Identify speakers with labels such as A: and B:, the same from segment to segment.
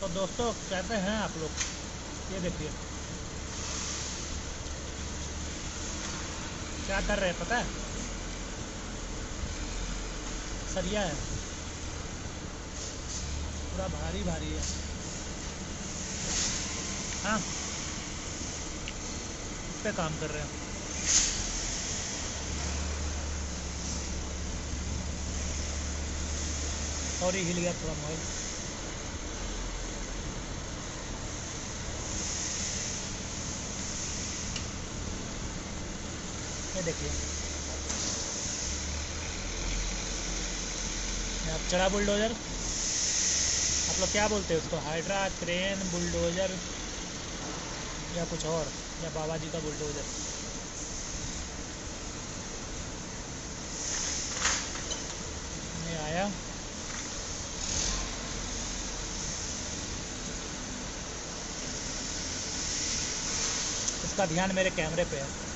A: तो दोस्तों कैसे हैं आप लोग, ये देखिए। क्या कर रहे हैं, पता है? सरिया है। पूरा भारी भारी है। हाँ। इस पर काम कर रहे हैं। और ही हिल गया थोड़ा मोबाइल ये देखिए। आप चढ़ा बुलडोजर। आप लोग क्या बोलते हैं उसको? हाइड्रा, क्रेन, बुलडोजर या कुछ और? या बाबा जी का बुलडोजर? ये आया। इसका ध्यान मेरे कैमरे पे है।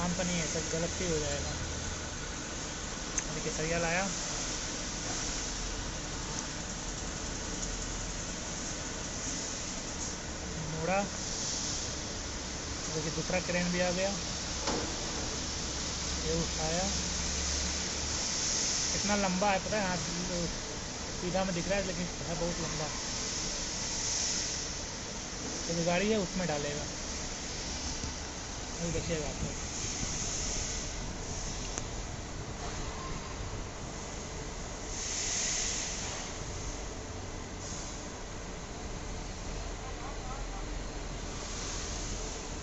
A: काम का नहीं है, सब गलत ही हो जाएगा। देखिए सरिया लाया। मोड़ा। देखिए दूसरा क्रेन भी आ गया। ये उठाया। कितना लंबा है, पता है, हाथ सीधा में दिख रहा है, लेकिन है बहुत लंबा। तो जो गाड़ी है, उसमें डालेगा। देखिएगा आप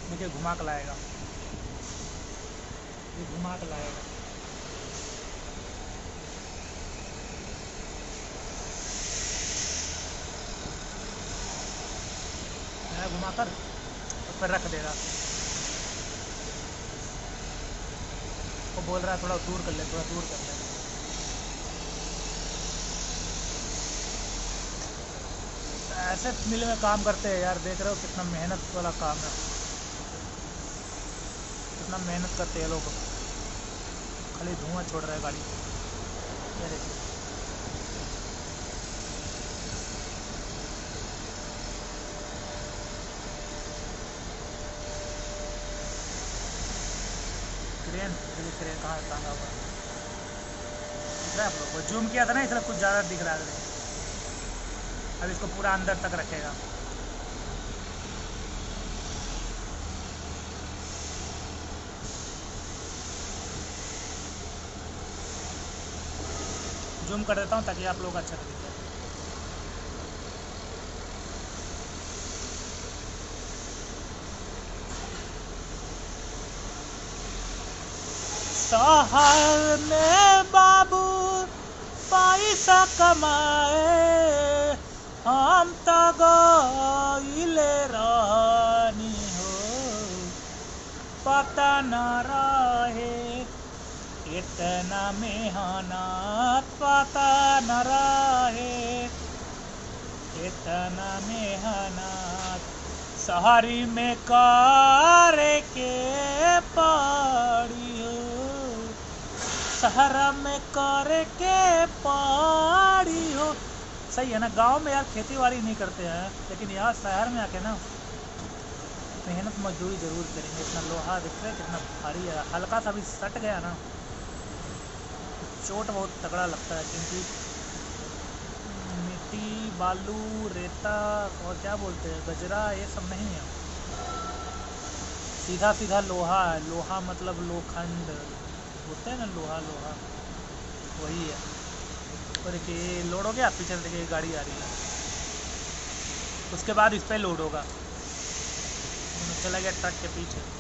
A: देखिए घुमा के लाएगा। ये घुमा के लाएगा। घुमा कर उस रख देगा। वो बोल रहा है, थोड़ा दूर कर ले, थोड़ा दूर कर ले। ऐसे मिल में काम करते हैं यार, देख रहे हो कितना मेहनत वाला काम है। कितना मेहनत करते हैं लोग। खाली धुआँ छोड़ रहा है गाड़ी। ये देखिए। क्रेन देखिए क्रेन कहाँ टांगा हुआ दिख रहा है आप लोग जूम किया था ना, इसलिए कुछ ज़्यादा दिख रहा है। अब इसको पूरा अंदर तक रखेगा। जूम कर देता हूँ ताकि आप लोग अच्छा दिखे शहर में बाबू पैसा कमाए, हम तो गईले रानी हो। पता न रहे, इतना मेहनत पता न रहे इतना मेहनत शहरी में कार के पड़ी शहर में करे के पड़ी हो सही है ना, गाँव में यार खेती बाड़ी नहीं करते हैं, लेकिन यहाँ शहर में आके ना मेहनत मजदूरी ज़रूर करेंगे। इतना लोहा दिख रहा है, कितना भारी है, हल्का सा भी सट गया ना। चोट बहुत तगड़ा लगता है, क्योंकि मिट्टी, बालू, रेता और क्या बोलते हैं, गजरा, ये सब नहीं है। सीधा सीधा लोहा है, लोहा मतलब लोखंड होता है ना लोहा लोहा, वही है। और देखिए लोड हो गया, पीछे देखिए गाड़ी आ रही है। उसके बाद इस पर लोड होगा। चला गया ट्रक के पीछे।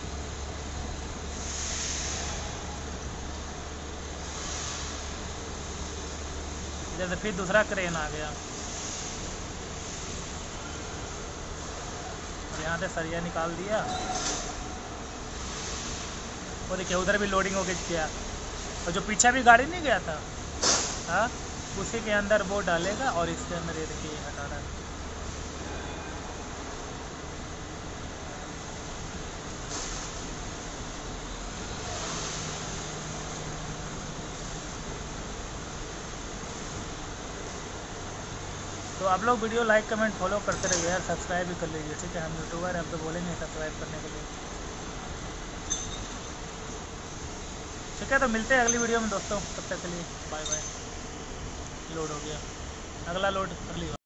A: जैसे फिर दूसरा क्रेन आ गया। और यहाँ से सरिया निकाल दिया। और देखिए, उधर भी लोडिंग हो गई किया। और जो पीछे भी गाड़ी नहीं गया था हाँ उसी के अंदर वो डालेगा और इसके अंदर ये देखिए हटा रहा है। तो आप लोग वीडियो लाइक, कमेंट फॉलो करते रहिए यार सब्सक्राइब भी कर लीजिए, ठीक है? हम यूट्यूबर हैं, हम तो बोलेंगे सब्सक्राइब करने के लिए। ठीक है तो मिलते हैं अगली वीडियो में दोस्तों। तब तक के लिए बाय बाय लोड हो गया। अगला लोड अगली